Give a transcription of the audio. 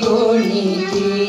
굴리기.